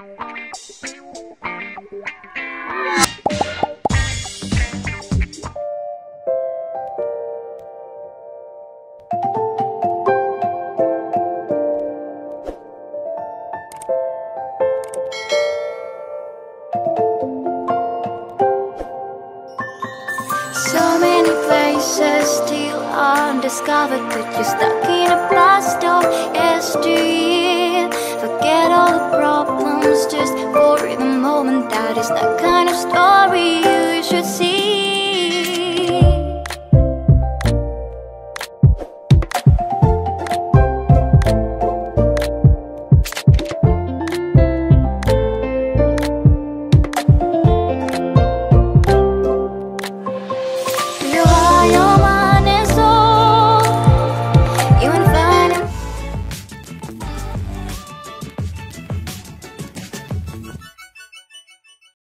So many places still undiscovered, but you're stuck in just for the moment. That is the kind of story you should see.